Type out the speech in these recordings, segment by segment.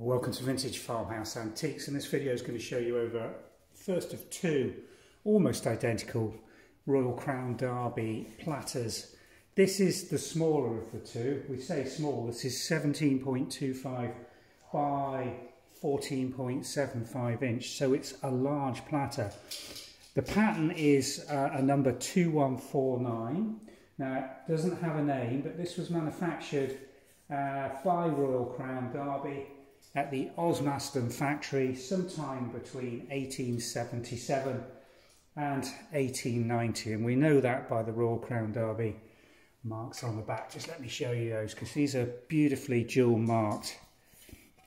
Welcome to Vintage Farmhouse Antiques and this video is going to show you over first of two almost identical Royal Crown Derby platters. This is the smaller of the two. We say small, this is 17.25 by 14.75 inch so it's a large platter. The pattern is uh, a number 2149. Now it doesn't have a name but this was manufactured uh, by Royal Crown Derby at the Osmaston factory sometime between 1877 and 1890 and we know that by the Royal Crown Derby marks on the back. Just let me show you those because these are beautifully jewel marked.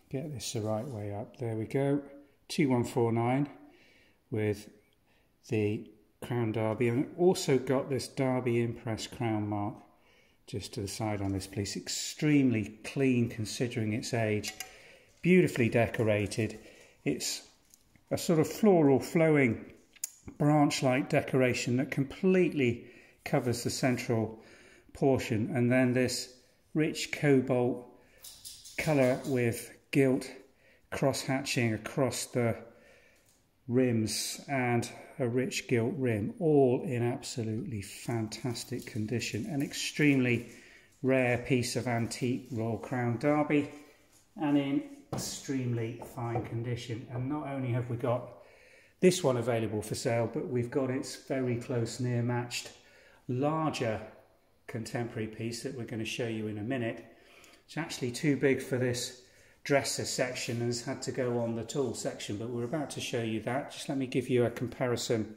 Get this the right way up. There we go. 2149 with the Crown Derby and also got this Derby Impress crown mark just to the side on this piece. Extremely clean considering its age beautifully decorated. It's a sort of floral flowing branch-like decoration that completely covers the central portion and then this rich cobalt colour with gilt cross hatching across the rims and a rich gilt rim all in absolutely fantastic condition an extremely rare piece of antique Royal Crown Derby and in extremely fine condition. And not only have we got this one available for sale, but we've got its very close near matched larger contemporary piece that we're going to show you in a minute. It's actually too big for this dresser section and has had to go on the tool section, but we're about to show you that. Just let me give you a comparison